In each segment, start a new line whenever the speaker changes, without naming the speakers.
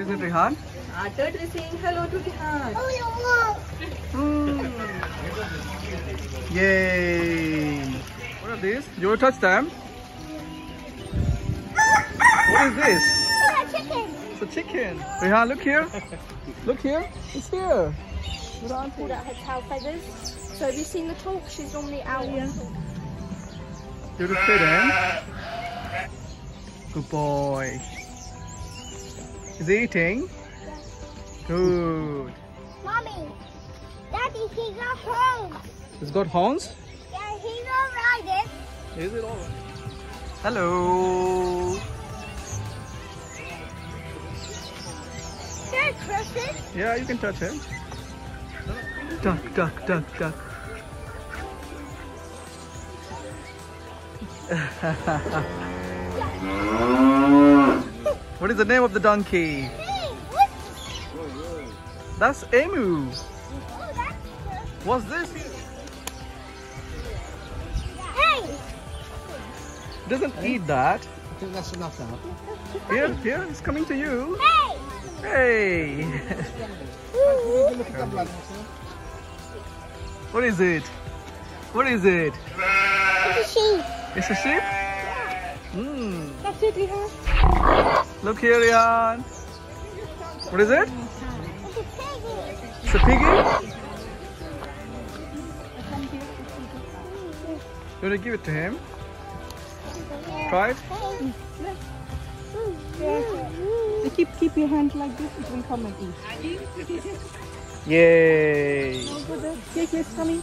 is it, Hrihaan?
Our turtle is saying hello to the heart.
Mm. Yay! What are these? You want to touch them? What is this? It's a chicken. It's a chicken. Hrihaan, look here. Look here. It's here. Good auntie.
Pulled out her tail feathers. So have you seen the talk? She's normally out.
You to fit in. Good boy. Is he eating? Good.
Mommy, Daddy, he got horns.
He's got horns?
Yeah, he's alright.
Is it alright? Hello.
Can I trust it?
Yeah, you can touch him. Duck, duck, duck, duck. what is the name of the donkey?
Hey.
That's Emu.
Oh, that's.
What's this?
Hey,
Doesn't eat that.
I think that's enough now.
Here, here, it's coming to you.
hey.
Hey. what is it? What is it?
It's a sheep.
It's a sheep? Hmm.
That's it, Hrihaan.
Look here, Hrihaan. What is it?
It's a piggy.
It's a piggy? You want to give it to him? Try it?
So keep keep your hand like this. It will come and eat.
Yay.
Over there. Yes, yes, coming.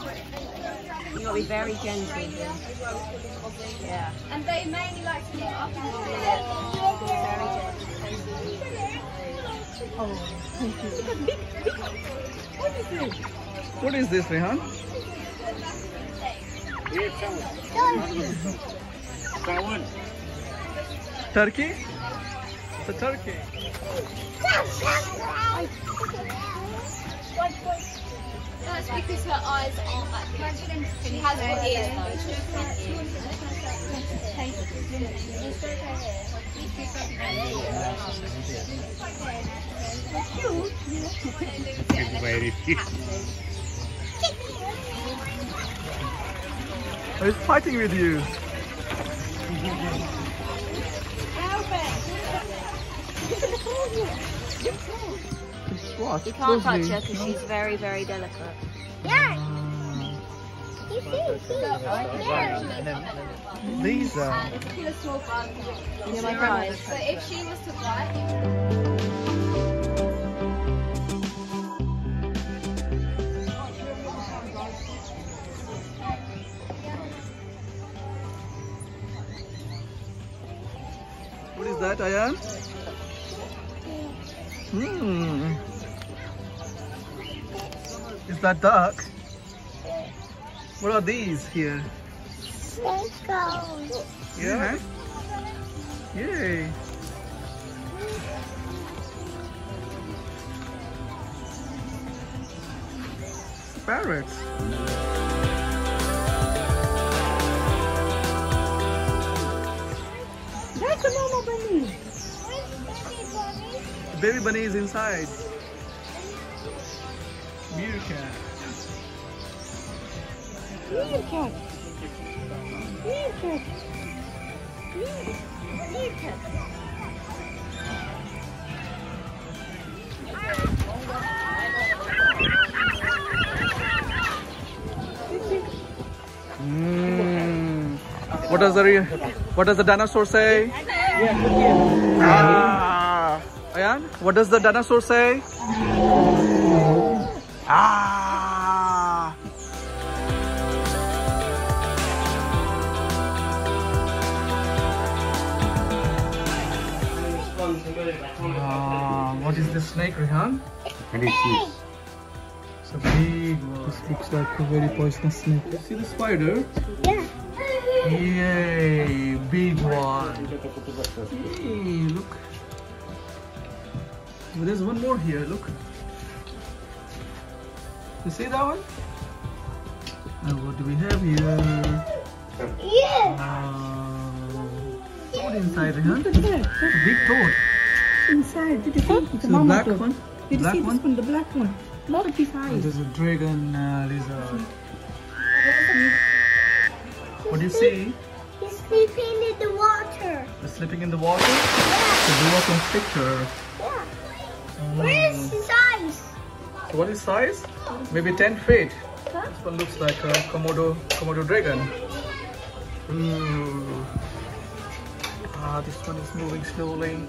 You gotta be very gentle. with them. Yeah.
And they mainly like to live up in the
Very gentle.
What is this, Hrihaan? Turkey? It's a turkey.
Because her eyes aren't like She has got ears though. She has ears.
Oh, He's fighting with you. What?
You can't touch her because she's very, very delicate.
Yeah. You see, see, yeah.
These are.
Yeah, my eyes.
So if she was to fly,
What is that, Ayaan? Hmm. Is that duck? What are these here?
snake goes.
Yeah. Yay. Parrots.
That's a normal bunny.
Baby bunny is inside. Meerkat.
Meerkat. Meerkat. Meerkat.
Mm. What does the what does the dinosaur say? Ah. Ayaan, what does the dinosaur say? Ah. ah! What is the snake, Hrihaan?
And it's.
It's a big one. This looks like a very poisonous snake. You see the spider?
Yeah.
Yay, big one. Hey, look. There's one more here, look. You see that one? Now what do we have here?
Yeah.
Uh, what inside, Hrihaan?
Look at that.
It's a big toad.
Inside, did you see? It's a
So the black
toad.
one?
Did you
Black
see
one?
this one? The black one. Look at his
And
eyes.
there's a dragon uh, lizard. What do you see?
He's sleeping in the water.
It's slipping in the water? It's a blue open picture.
Yeah. Where's his eyes?
So what is size? Maybe 10 feet. This one looks like a Komodo, Komodo dragon. Ooh. Ah, this one is moving slowly.